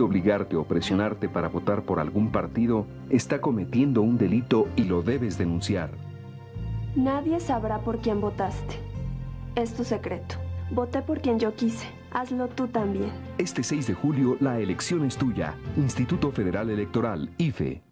Obligarte o presionarte para votar por algún partido está cometiendo un delito y lo debes denunciar. Nadie sabrá por quién votaste. Es tu secreto. Voté por quien yo quise. Hazlo tú también. Este 6 de julio la elección es tuya. Instituto Federal Electoral, IFE.